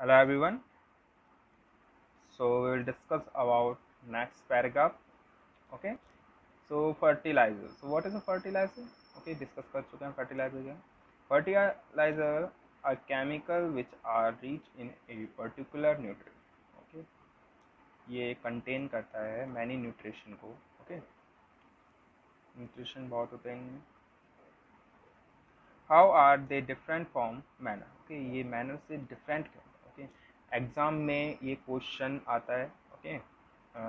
hello everyone so we will discuss about next paragraph okay so fertilizer so what is a fertilizer okay discuss कर चुके हैं fertilizer क्या fertilizer are chemical which are rich in a particular nutrient okay ये contain करता है many nutrition को okay nutrition बहुत होते हैं how are they different from manure okay ये मैनर से डिफरेंट क्या एग्ज़ाम में ये क्वेश्चन आता है, ओके?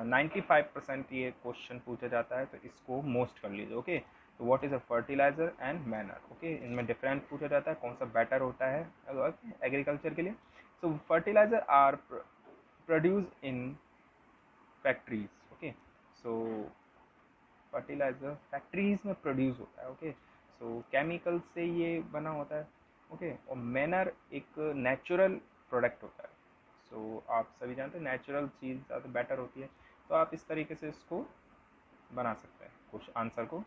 नाइन्टी फाइव परसेंट ये क्वेश्चन पूछा जाता है तो इसको मोस्ट कर लीजिए, ओके? तो what is a fertilizer and manure okay? इनमें डिफरेंट पूछा जाता है, कौन सा बेटर होता है एग्रीकल्चर के लिए। So fertilizer are produce in factories okay? So fertilizer factories में प्रोड्यूस होता है, ओके? सो केमिकल से ये बना होता है, ओके? और मैनर एक नेचुरल प्रोडक्ट होता है। सो so, आप सभी जानते हैं नेचुरल चीज़ ज़्यादा बेटर होती है। तो आप इस तरीके से इसको बना सकते हैं। कुछ आंसर को।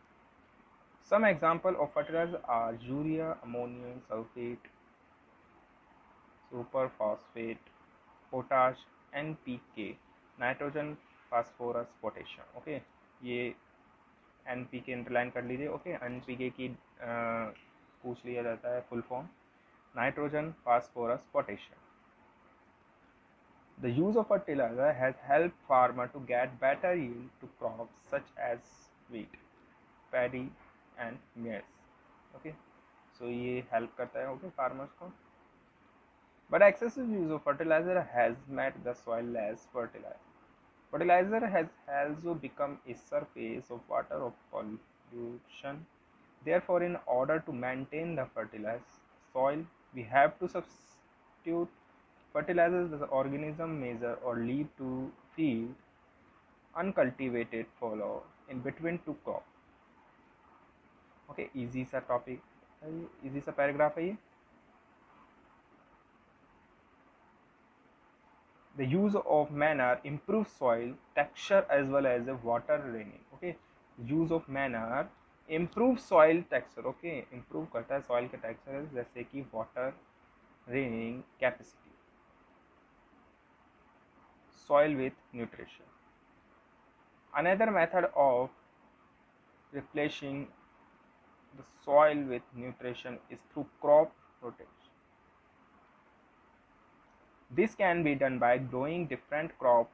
Some example of fertilizer are urea ammonium sulphate super phosphate potash N P K nitrogen phosphorus potassium okay ये एन पी के इंटरलाइन कर लीजिए ओके एन पी के की आ, पूछ लिया जाता है full form nitrogen phosphorus potassium The use of fertilizer has helped farmers to get better yield to crops such as wheat, paddy and maize. Okay, so ये help करता है okay farmers को. But excessive use of fertilizer has made the soil less fertile. Fertilizer has also become a surface of water of pollution. Therefore, in order to maintain the fertilized soil, we have to substitute Fertilizers the organism measure or leave to feed uncultivated follow in between two crop. Okay, easy सा topic easy सा paragraph है ये the use of manure improves soil texture as well as water draining okay use of manure improve soil texture okay improve करता है soil के texture जैसे कि water draining capacity soil with nutrition. Another method of replacing the soil with nutrition is through crop rotation. This can be done by growing different crops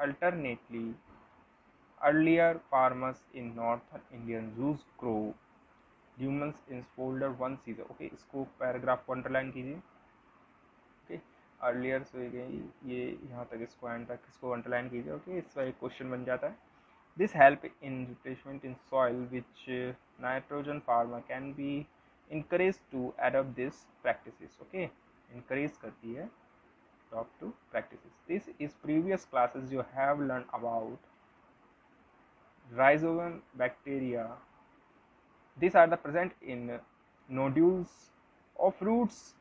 alternately. Earlier farmers in northern India used grow humans in folder one season. Okay, इसको paragraph को underline कीजिए earlier से गई, ये यहाँ तक इसको and तक इसको अंडरलाइन कीजिए ओके इसका एक क्वेश्चन बन जाता है। This help in replacement in soil which nitrogen farmer can be encourage to adapt this practice okay encourage करती है top to practice this is previous classes you have learn about rhizobium bacteria. These are the present in nodules of roots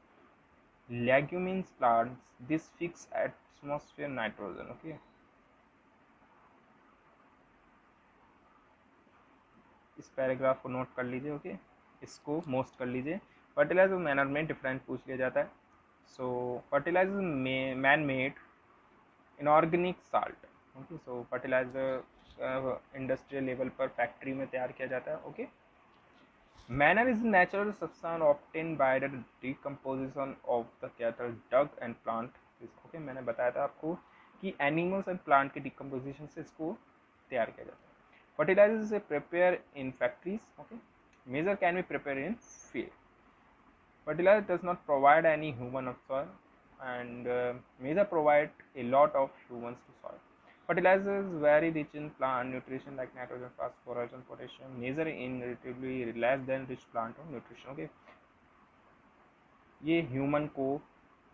leguminous plants, this fix atmosphere nitrogen, okay इस paragraph को note कर लीजिए okay okay? इसको most कर लीजिए fertiliser manner में different पूछ लिया जाता है सो फर्टिलाइज़र में man made inorganic salt okay so fertilizer industrial level पर फैक्ट्री में तैयार किया जाता है okay okay? Manure is natural natural substance by the the of the the cattle, dog and plant. Okay, मैंने बताया था आपको कि एनिमल्स एंड प्लांट के डिकम्पोजिशन से इसको तैयार किया जाता है। फर्टिलाइज़र से prepare in factories okay major can be prepare in field fertilizer does not provide any human of soil and major provide a lot of human to soil Fertilizers vary rich in plant nutrition like nitrogen, phosphorus, and potassium. Measure in relatively less than rich plant nutrition. Okay. ये human को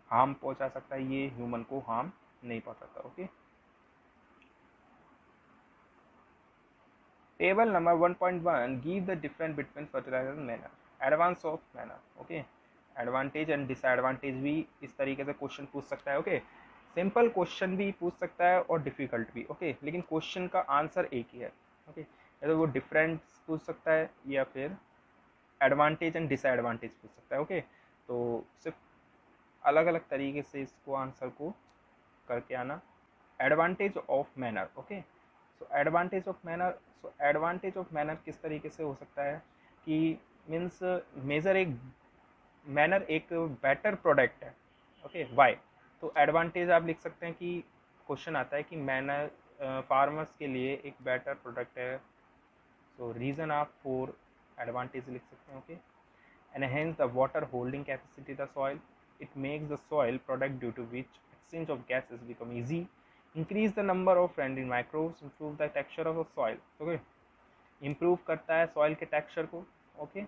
harm पहुँचा सकता है ये human को harm नहीं पहुंचाता okay table number 1.1 give the difference between fertilizer manure advance of manure okay advantage and disadvantage भी इस तरीके से क्वेश्चन पूछ सकता है ओके okay? सिंपल क्वेश्चन भी पूछ सकता है और डिफ़िकल्ट भी, ओके? लेकिन क्वेश्चन का आंसर एक ही है, ओके? या तो वो डिफरेंस पूछ सकता है या फिर एडवांटेज एंड डिसएडवांटेज पूछ सकता है, ओके? तो सिर्फ़ अलग अलग तरीके से इसको आंसर को करके आना advantage of manure, okay so advantage of manure, so advantage of manure किस तरीके से हो सकता है कि मीन्स मेजर एक, मैनर एक बेटर प्रोडक्ट है, ओके वाई तो एडवांटेज आप लिख सकते हैं कि क्वेश्चन आता है कि मैन फार्मर्स के लिए एक बेटर प्रोडक्ट है। सो रीज़न आप फोर एडवांटेज लिख सकते हैं okay enhance the water holding capacity the soil it makes the soil product due to which exchange of gas is become easy increase the number of friend in microbes improve the texture of the soil okay improve करता है soil के texture को okay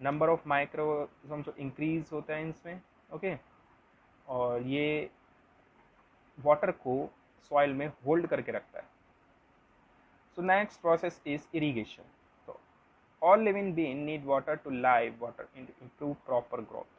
number of microbe increase होता है इसमें okay okay? और ये water को सॉइल में होल्ड करके रखता है। So next process is irrigation तो all living being need water to live water improve proper growth